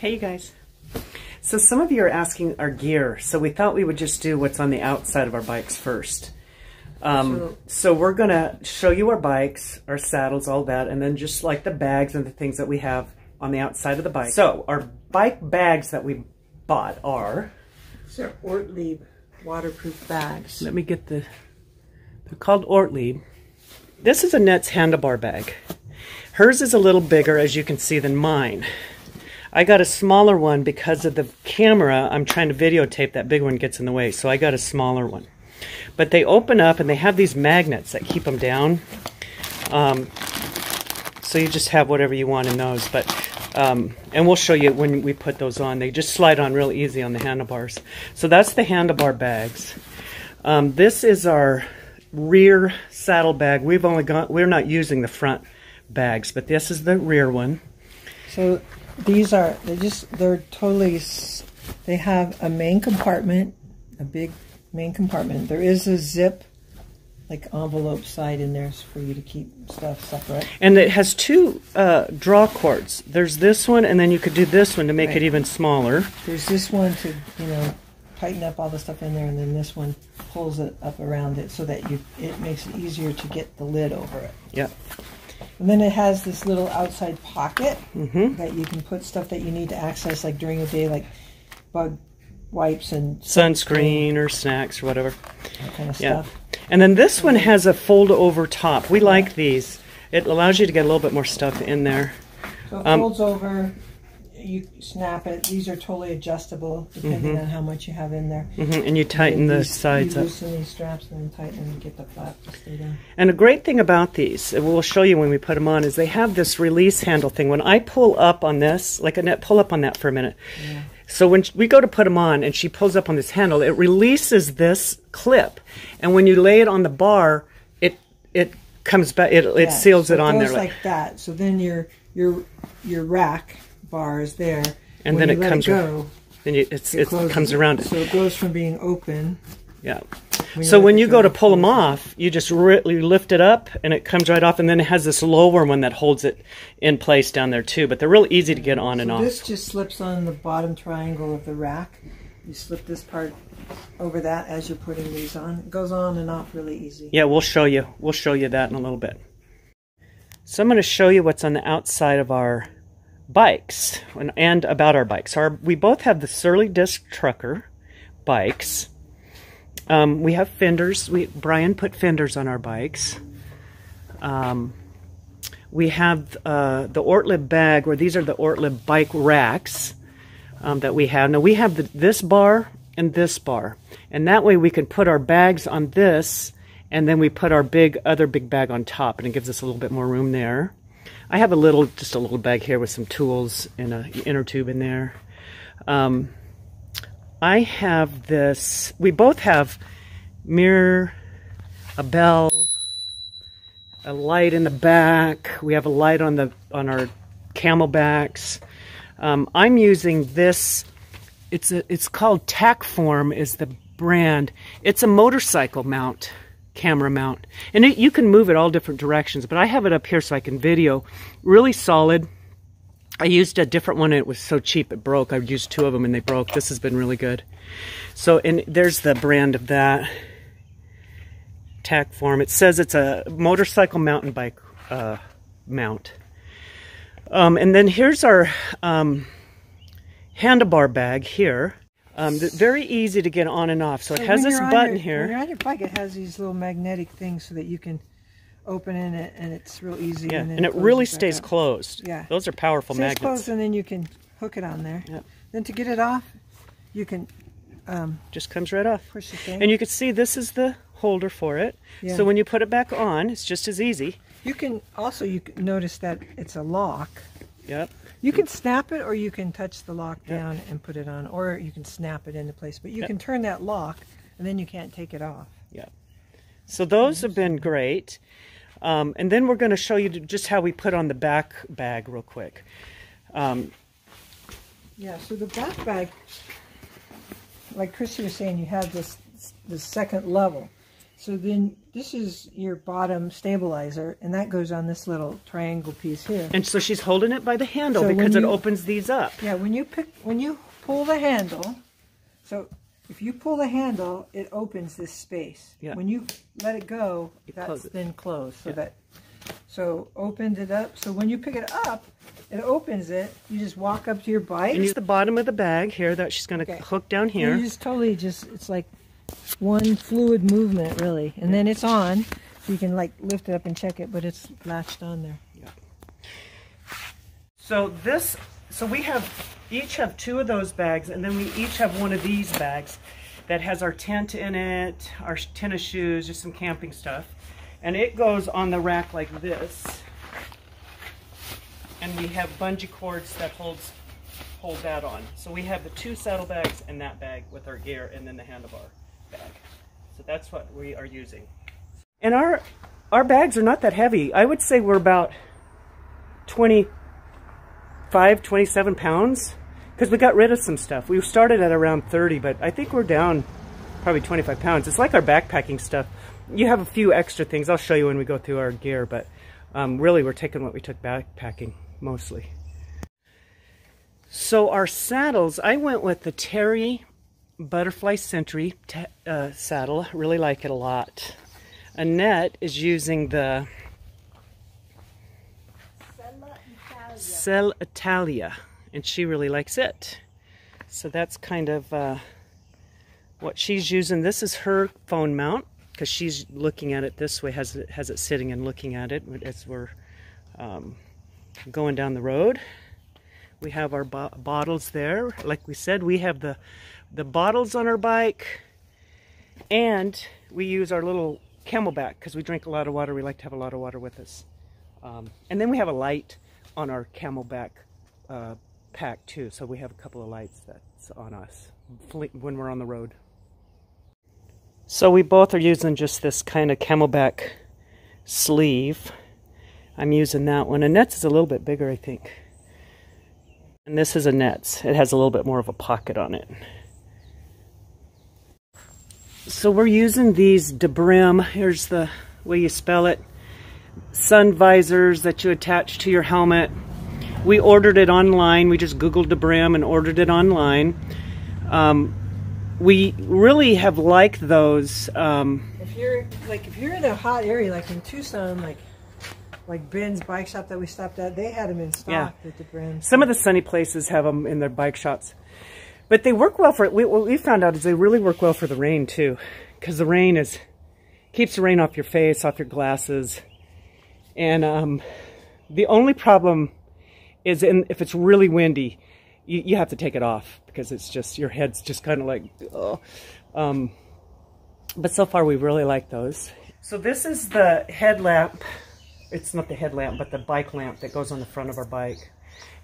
Hey, you guys. So some of you are asking our gear, so we thought we would just do what's on the outside of our bikes first. Um, So- so we're going to show you our bikes, our saddles, all that, and then just like the bags and the things that we have on the outside of the bike. So our bike bags that we bought are, These are Ortlieb waterproof bags. let me get the, they're called Ortlieb. This is Annette's handlebar bag. Hers is a little bigger, as you can see, than mine. I got a smaller one because of the camera. I'm trying to videotape that big one gets in the way, so I got a smaller one. But they open up and they have these magnets that keep them down. Um, so you just have whatever you want in those. But um, and we'll show you when we put those on. They just slide on real easy on the handlebars. So that's the handlebar bags. Um, this is our rear saddle bag. We've only got we're not using the front bags, but this is the rear one. So these are they're just they're totally they have a main compartment, a big main compartment. There is a zip like envelope side in there for you to keep stuff separate. And it has two uh, draw cords. There's this one, and then you could do this one to make it even smaller. There's this one to, you know, tighten up all the stuff in there and then this one pulls it up around it so that you it makes it easier to get the lid over it. Yep. And then it has this little outside pocket hmm that you can put stuff that you need to access, like during the day, like bug wipes and Sunscreen or snacks or whatever. that kind of Yeah. stuff. And then this one has a fold over top. We like these. It allows you to get a little bit more stuff in there. So it Um, folds over. You snap it. These are totally adjustable depending on how much you have in there. hmm And you tighten the You- sides you up. loosen these straps and then tighten them and get the flap to stay down. And a great thing about these, and we'll show you when we put them on, is they have this release handle thing. When I pull up on this, like Annette, pull up on that for a minute. So when we go to put them on and she pulls up on this handle, it releases this clip. And when you lay it on the bar, it it comes back, it, it seals so it on goes there. like that. So then your your your rack bar is there, And When then it comes It go, then you, it's, it, it comes around it. So it goes from being open. Yeah. when So when you go to pull them off, you just you lift it up and it comes right off, and then it has this lower one that holds it in place down there too. But they're real easy to get on and off. this just slips on the bottom triangle of the rack. You slip this part over that as you're putting these on. It goes on and off really easy. Yeah, we'll show you. We'll show you that in a little bit. So I'm going to show you what's on the outside of our bikes and, and about our bikes. Our we both have the Surly Disc Trucker bikes. Um, we have fenders. We Brian put fenders on our bikes. Um, we have uh, the Ortlieb bag, where these are the Ortlieb bike racks um, that we have. Now we have the, this bar and this bar, and that way we can put our bags on this, and then we put our big other big bag on top, and it gives us a little bit more room there. I have a little, just a little bag here with some tools and an inner tube in there. Um, I have this. We both have mirror, a bell, a light in the back. We have a light on the on our CamelBaks. Um, I'm using this. It's a, it's called Tackform is the brand. It's a motorcycle mount, camera mount, and it, you can move it all different directions. But I have it up here so I can video. Really solid. I used a different one. It was so cheap it broke. I used two of them and they broke. This has been really good. So and there's the brand of that Tackform. It says it's a motorcycle mountain bike uh, mount. Um, and then here's our um, handlebar bag here. Um, very easy to get on and off. So it So has this button your- When here. you're on your bike, it has these little magnetic things so that you can open in it, and it's real easy. Yeah, and, and it really stays closed. Yeah. Those are powerful Stays magnets. closed, and then you can hook it on there. Yep. Then to get it off, you can um, Just comes right off. push the thing. And you can see this is the holder for it. Yeah. So when you put it back on, it's just as easy. You can also you can notice that it's a lock. Yep. You can snap it, or you can touch the lock down and put it on, or you can snap it into place. But you can turn that lock, and then you can't take it off. Yep. So those have been great. Um, and then we're going to show you just how we put on the back bag real quick. Um, Yeah. So the back bag, like Kristy was saying, you have this this second level. So then this is your bottom stabilizer, and that goes on this little triangle piece here. And so she's holding it by the handle So because when it opens these up. Yeah, when you pick, when you pull the handle, so if you pull the handle, it opens this space. Yeah. When you let it go, It that's closes. then closed. So Yeah. that, so opened it up. So when you pick it up, it opens it. You just walk up to your bike. And use the bottom of the bag here that she's going to Okay. hook down here. You just totally just, it's like one fluid movement really. And then it's on. So you can like lift it up and check it, but it's latched on there. So this, so we have, each have two of those bags, and then we each have one of these bags that has our tent in it, our tennis shoes, just some camping stuff. And it goes on the rack like this. And we have bungee cords that holds hold that on. So we have the two saddlebags and that bag with our gear and then the handlebar bag. So that's what we are using. And our our bags are not that heavy. I would say we're about 20 5, 27 pounds because we got rid of some stuff. We started at around 30, but I think we're down probably 25 pounds. It's like our backpacking stuff. You have a few extra things. I'll show you when we go through our gear, but um, really we're taking what we took backpacking mostly. So our saddles, I went with the Terry Butterfly Century uh, saddle. Really like it a lot. Annette is using the Selle Italia, and she really likes it. So that's kind of uh, what she's using. This is her phone mount because she's looking at it this way, has it, has it sitting and looking at it as we're um, going down the road. We have our bo bottles there. Like we said, we have the, the bottles on our bike, and we use our little CamelBak because we drink a lot of water. We like to have a lot of water with us. Um, and then we have a light on our CamelBak uh, pack too. So we have a couple of lights that's on us when we're on the road. So we both are using just this kind of CamelBak sleeve. I'm using that one. Annette's is a little bit bigger, I think. And this is Annette's. It has a little bit more of a pocket on it. So we're using these Da Brim. Here's the way you spell it. Sun visors that you attach to your helmet. We ordered it online. We just Googled Da Brim and ordered it online. Um, we really have liked those. Um, If you're like if you're in a hot area like in Tucson, like like Ben's bike shop that we stopped at, they had them in stock Yeah. at the brand. some of the sunny places have them in their bike shops. But they work well for we, what we found out is they really work well for the rain too, because the rain is keeps the rain off your face, off your glasses, and um, the only problem is in, if it's really windy, you, you have to take it off because it's just your head's just kind of like. Oh. Um, but so far we really like those. So this is the headlamp. It's not the headlamp, but the bike lamp that goes on the front of our bike.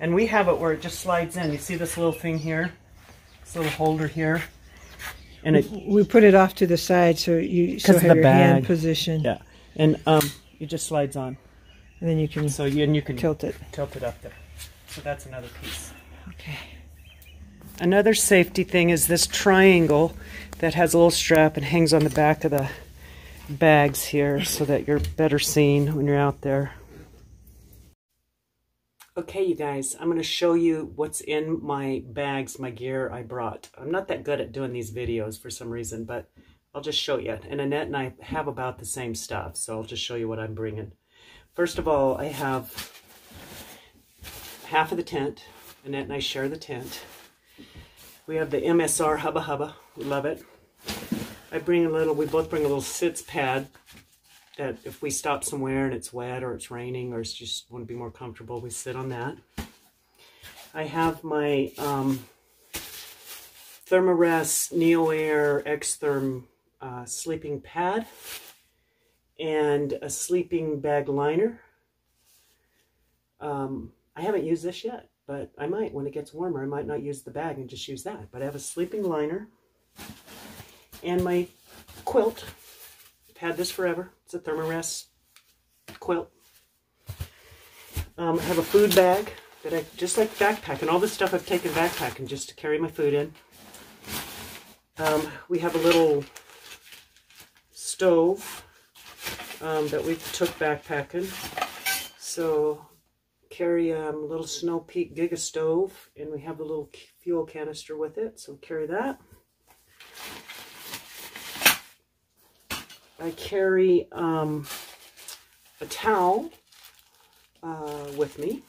And we have it where it just slides in. You see this little thing here? This little holder here? And it, We put it off to the side so you so have the your bag. hand position, yeah. And um, it just slides on. and then you can So you, and you can tilt it. tilt it up there. So that's another piece. Okay. Another safety thing is this triangle that has a little strap and hangs on the back of the bags here so that you're better seen when you're out there. Okay, you guys, I'm going to show you what's in my bags, my gear I brought. I'm not that good at doing these videos for some reason, but I'll just show you. And Annette and I have about the same stuff, so I'll just show you what I'm bringing. First of all, I have half of the tent. Annette and I share the tent. We have the MSR Hubba Hubba. We love it. I bring a little, we both bring a little sits pad that if we stop somewhere and it's wet or it's raining or it's just want to be more comfortable, we sit on that. I have my um, Thermarest Neo Air X-Therm uh, sleeping pad and a sleeping bag liner. Um, I haven't used this yet, but I might when it gets warmer. I might not use the bag and just use that. But I have a sleeping liner and my quilt. I've had this forever. It's a Thermarest quilt. Um, I have a food bag that I just like backpacking. All this stuff I've taken backpacking just to carry my food in. Um, we have a little stove um, that we took backpacking. So carry um, a little Snow Peak Giga stove, and we have a little fuel canister with it, so carry that. I carry um, a towel uh, with me,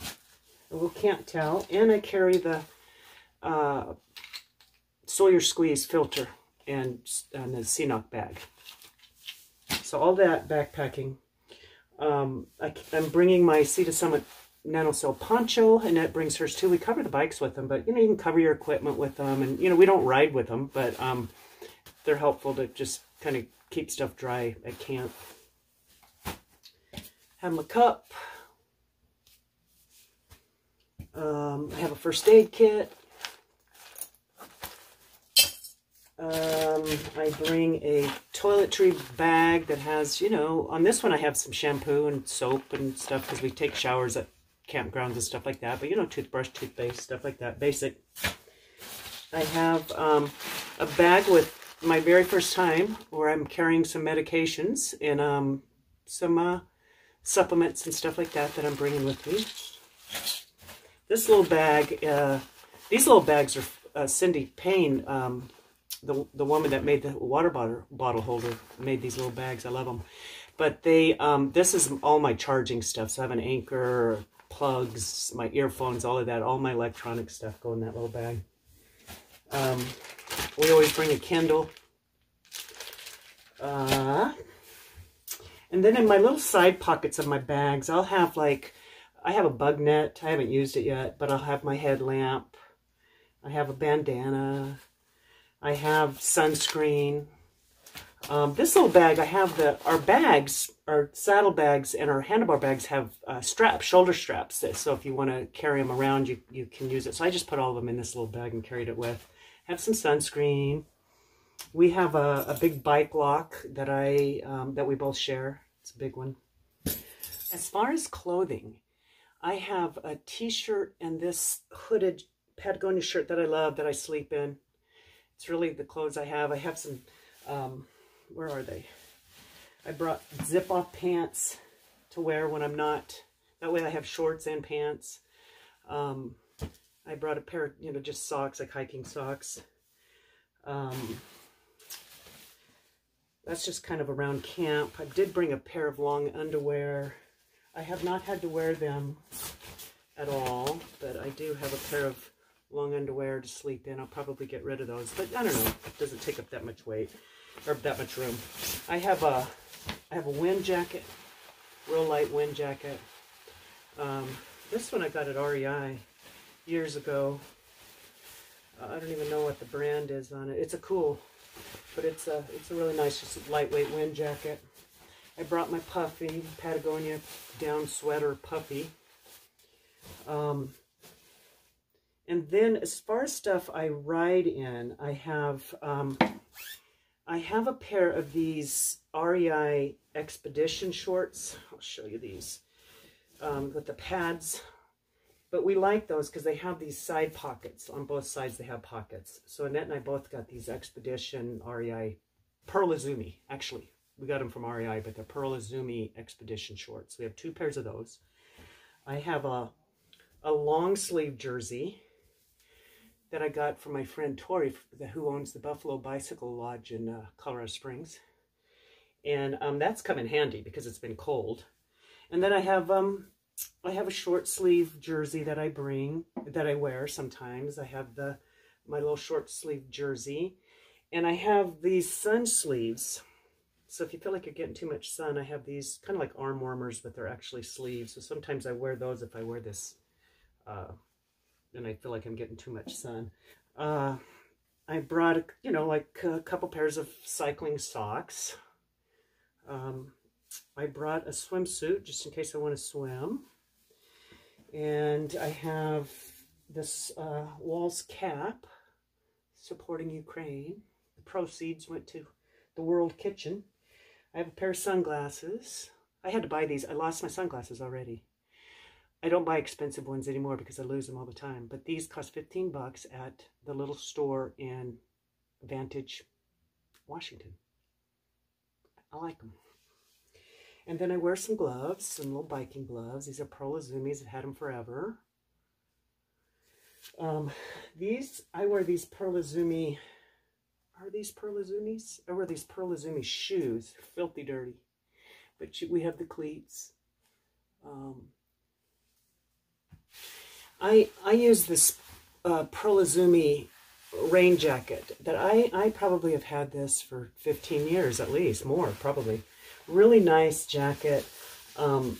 a little camp towel, and I carry the uh, Sawyer Squeeze filter and, and the CNOC bag. So all that backpacking. Um, I, am bringing my Sea to Summit NanoCell poncho, Annette brings hers too. We cover the bikes with them, but you know, you can cover your equipment with them, and you know, we don't ride with them, but um, they're helpful to just kind of keep stuff dry at camp. Have my cup. Um, I have a first aid kit. Um, I bring a toiletry bag that has, you know, on this one I have some shampoo and soap and stuff because we take showers at campgrounds and stuff like that. But, you know, toothbrush, toothpaste, stuff like that, basic. I have um, a bag with my very first time where I'm carrying some medications and um, some uh, supplements and stuff like that that I'm bringing with me. This little bag, uh, these little bags are uh, Cindy Payne um, the the woman that made the water bottle bottle holder made these little bags. I love them. But they um, this is all my charging stuff. So I have an Anker, plugs, my earphones, all of that, all my electronic stuff go in that little bag. Um, we always bring a Kindle. Uh, and then in my little side pockets of my bags, I'll have like, I have a bug net. I haven't used it yet, but I'll have my headlamp. I have a bandana. I have sunscreen. Um, this little bag, I have the, our bags, our saddle bags and our handlebar bags have uh, straps, shoulder straps. So if you want to carry them around, you, you can use it. So I just put all of them in this little bag and carried it with. Have some sunscreen. We have a, a big bike lock that I, um, that we both share. It's a big one. As far as clothing, I have a t-shirt and this hooded Patagonia shirt that I love that I sleep in. It's really the clothes I have. I have some, um, where are they? I brought zip-off pants to wear when I'm not, that way I have shorts and pants. Um, I brought a pair of, you know, just socks, like hiking socks. Um, that's just kind of around camp. I did bring a pair of long underwear. I have not had to wear them at all, but I do have a pair of long underwear to sleep in. I'll probably get rid of those, but I don't know. It doesn't take up that much weight or that much room. I have a, I have a wind jacket, real light wind jacket. Um, this one I got at REI years ago. Uh, I don't even know what the brand is on it. It's a cool, but it's a, it's a really nice, just lightweight wind jacket. I brought my puffy, Patagonia down sweater puffy. Um, and then as far as stuff I ride in, I have um, I have a pair of these REI Expedition shorts. I'll show you these um, with the pads. But we like those because they have these side pockets. On both sides they have pockets. So Annette and I both got these Expedition REI Pearl Izumi, actually. We got them from REI, but they're Pearl Izumi Expedition shorts. We have two pairs of those. I have a, a long sleeve jersey that I got from my friend Tori, who owns the Buffalo Bicycle Lodge in uh, Colorado Springs. And um, that's come in handy because it's been cold. And then I have um, I have a short sleeve jersey that I bring, that I wear sometimes. I have the my little short sleeve jersey. And I have these sun sleeves. So if you feel like you're getting too much sun, I have these kind of like arm warmers, but they're actually sleeves. So sometimes I wear those if I wear this uh, and I feel like I'm getting too much sun. Uh, I brought, you know, like a couple pairs of cycling socks. Um, I brought a swimsuit just in case I want to swim. And I have this uh, Walls cap supporting Ukraine. The proceeds went to the World Kitchen. I have a pair of sunglasses. I had to buy these. I lost my sunglasses already. I don't buy expensive ones anymore because I lose them all the time. But these cost 15 bucks at the little store in Vantage, Washington. I like them. And then I wear some gloves, some little biking gloves. These are Pearl Izumis. I've had them forever. Um, these, I wear these Pearl Izumi, are these Pearl Izumis? I wear these Pearl Izumi shoes, filthy dirty. But we have the cleats. Um, I, I use this uh, Pearl Izumi rain jacket that I, I probably have had this for 15 years at least, more probably. Really nice jacket. Um,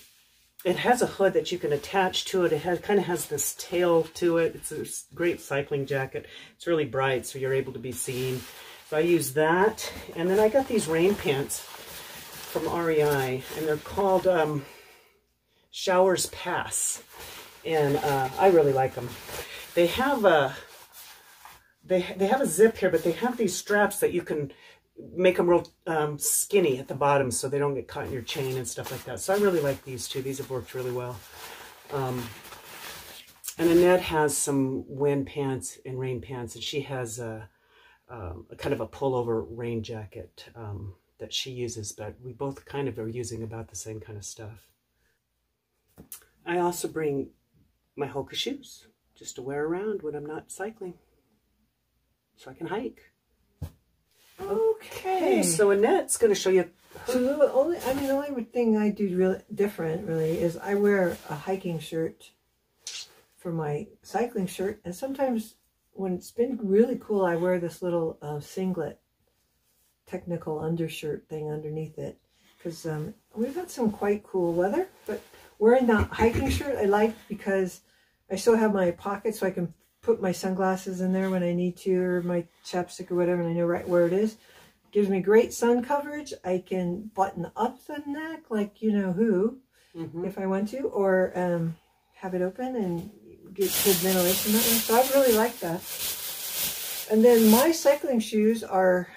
it has a hood that you can attach to it. It has, kind of has this tail to it. It's a great cycling jacket. It's really bright, so you're able to be seen. So I use that. And then I got these rain pants from REI, and they're called um, Showers Pass. And uh, I really like them. They have a they they have a zip here, but they have these straps that you can make them real um, skinny at the bottom so they don't get caught in your chain and stuff like that. So I really like these two. These have worked really well. Um, and Annette has some wind pants and rain pants, and she has a, um, a kind of a pullover rain jacket um, that she uses, but we both kind of are using about the same kind of stuff. I also bring my Hoka shoes just to wear around when I'm not cycling so I can hike. Okay, so Annette's going to show you. So the only, I mean, the only thing I do really different, really, is I wear a hiking shirt for my cycling shirt, and sometimes when it's been really cool, I wear this little uh, singlet, technical undershirt thing underneath it, because um, we've had some quite cool weather. But wearing the hiking shirt, I like because I still have my pocket, so I can put my sunglasses in there when I need to or my chapstick or whatever and I know right where it is. Gives me great sun coverage. I can button up the neck like you know who mm -hmm. if I want to or um, have it open and get good ventilation that way. So I really like that. And then my cycling shoes are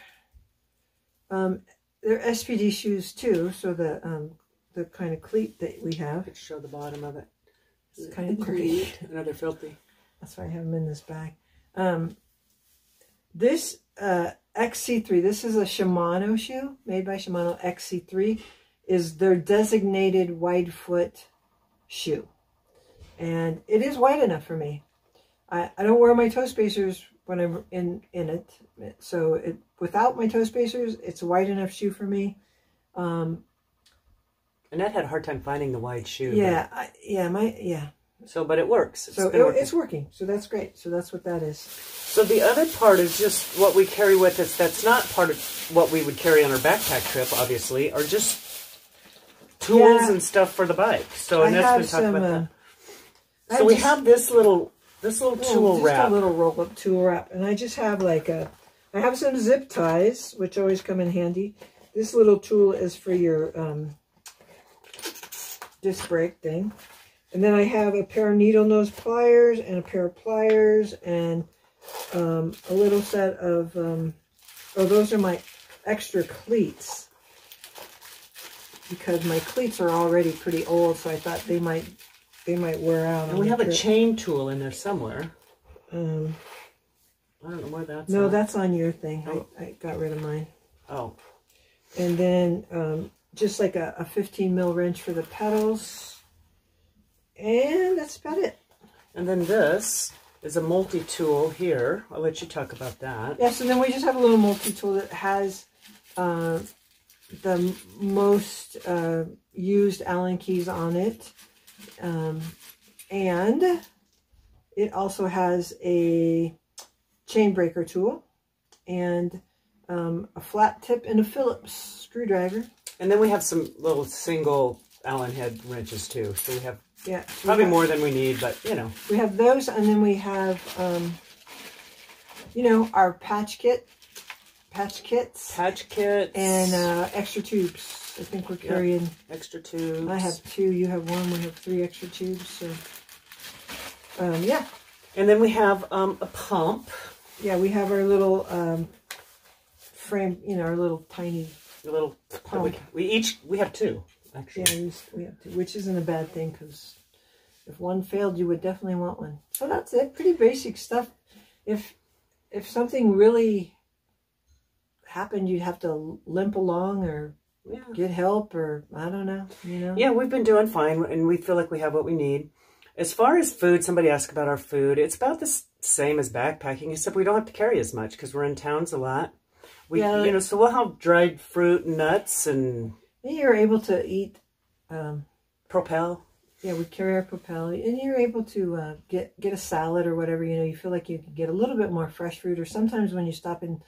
um, they're SPD shoes too. So the um, the kind of cleat that we have. Could show the bottom of it. It's kind of pretty. Another filthy. That's why I have them in this bag. Um, this uh, XC3, this is a Shimano shoe made by Shimano XC3, is their designated wide foot shoe. And it is wide enough for me. I, I don't wear my toe spacers when I'm in, in it. So it, without my toe spacers, it's a wide enough shoe for me. Um, Annette had a hard time finding the wide shoe. Yeah, I, yeah, my yeah. So, but it works. It's so it, working. it's working. So that's great. So that's what that is. So the other part is just what we carry with us. That's not part of what we would carry on our backpack trip, obviously, or just tools yeah. and stuff for the bike. So Annette's going to talk some, about uh, that. So we have this little this little tool wrap. a little roll up tool wrap, and I just have like a. I have some zip ties, which always come in handy. This little tool is for your um, disc brake thing. And then I have a pair of needle nose pliers and a pair of pliers and um, a little set of, um, oh, those are my extra cleats. Because my cleats are already pretty old, so I thought they might they might wear out. And we have trip. a chain tool in there somewhere. Um, I don't know where that's No, on. that's on your thing. Oh. I, I got rid of mine. Oh. And then um, just like a, a 15 mil wrench for the pedals. And that's about it. And then this is a multi-tool here. I'll let you talk about that. Yes, and then we just have a little multi-tool that has uh, the most uh, used Allen keys on it. Um, and it also has a chain breaker tool and um, a flat tip and a Phillips screwdriver. And then we have some little single Allen head wrenches too. So we have yeah. Probably have, more than we need, but you know. We have those and then we have, um, you know, our patch kit, patch kits. Patch kits. And uh, extra tubes. I think we're carrying. Yep. Extra tubes. I have two, you have one, we have three extra tubes. So, um, yeah. And then we have um, a pump. Yeah, we have our little um, frame, you know, our little tiny little pump. We, we each, we have two actually. Yeah, we, we have two, which isn't a bad thing because if one failed, you would definitely want one. So that's it. Pretty basic stuff. If if something really happened, you'd have to limp along or Yeah. get help or I don't know, you know. Yeah, we've been doing fine, and we feel like we have what we need. As far as food, somebody asked about our food. It's about the same as backpacking, except we don't have to carry as much because we're in towns a lot. We, Yeah. you know, so we'll have dried fruit, and nuts, and And you're able to eat. Um, Propel. Yeah, we carry our propel, and you're able to uh, get get a salad or whatever. You know, you feel like you can get a little bit more fresh fruit. Or sometimes when you stop in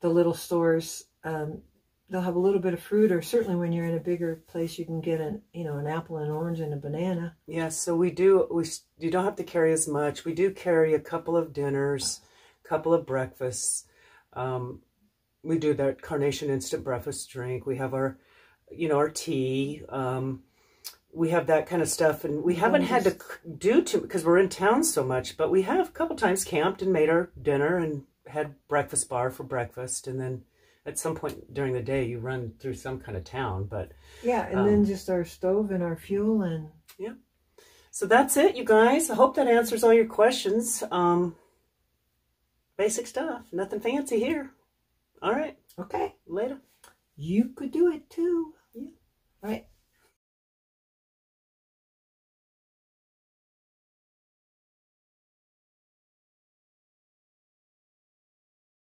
the little stores, um, they'll have a little bit of fruit. Or certainly when you're in a bigger place, you can get an you know an apple, an orange, and a banana. Yeah, so we do. We you don't have to carry as much. We do carry a couple of dinners, couple of breakfasts. Um, we do that Carnation Instant Breakfast drink. We have our, you know, our tea. Um, we have that kind of stuff, and we haven't had to do too because we're in town so much. But we have a couple times camped and made our dinner and had breakfast bar for breakfast, and then at some point during the day you run through some kind of town. But Yeah, and Um, then just our stove and our fuel and Yeah. So that's it, you guys. I hope that answers all your questions. Um, basic stuff. Nothing fancy here. All right. okay, Later. you could do it too. Yeah. All right.